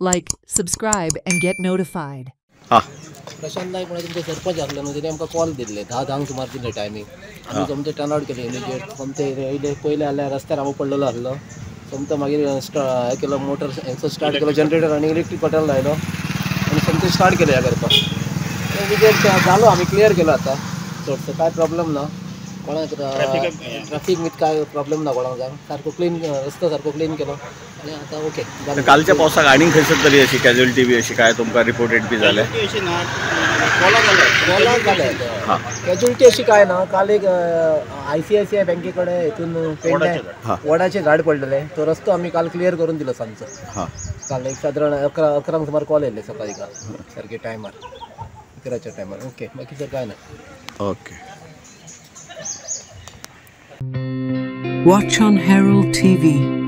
Like, subscribe, and get notified. हा. प्रशांत नाईक म्हणे तुमचे सरपंच आसले न्हू तेणी आमकां कॉल दिल्ले धा धांक सुमार दिले टायमींग आमी सोमते टर्न आउट केले इमिजिएट सोमते येयले पयले जाल्यार रस्त्यार हांव पडलेलो आसलो सोमतो मागीर स्टा हें केलो मोटर हेचो स्टार्ट केलो जनरेटर आनी इलेक्ट्रीक कटल लायलो आनी सोमते स्टार्ट केले ह्या करपाक इमिजिएट जालो आमी क्लियर केलो आतां. चडसो काय प्रॉब्लेम ना. कोणाक ट्रॅफीक मीत काय प्रॉब्लेम ना कोणाक जाय सारको क्लीन रस्तो सारको क्लीन केलो. आनी आतां ओके कालच्या पावसाक आनीक खंयसर तरी अशी कॅज्युअलिटी बी अशी काय तुमकां रिपोर्टेड बी जाले हा. कॅज्युलिटी अशी काय ना काल एक I C I C I बँके कडेन हितून हा. वडाचे झाड पडलेले. तो रस्तो आमी काल क्लियर करून दिलो सांजचो हां. काल एक साधारण अकरा अकरांक सुमार कॉल येयले सकाळी काल. सारखे टायमार अकराच्या टायमार ओके बाकी सर काय ना okay Watch on Herald TV